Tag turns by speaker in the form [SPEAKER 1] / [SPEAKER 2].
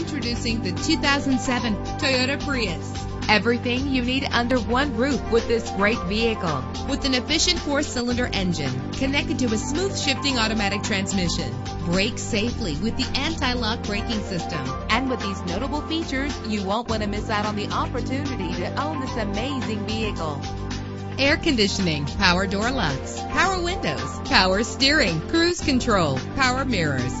[SPEAKER 1] Introducing the 2007 Toyota Prius. Everything you need under one roof with this great vehicle. With an efficient four-cylinder engine connected to a smooth shifting automatic transmission. Brake safely with the anti-lock braking system. And with these notable features, you won't want to miss out on the opportunity to own this amazing vehicle air conditioning, power door locks, power windows, power steering, cruise control, power mirrors,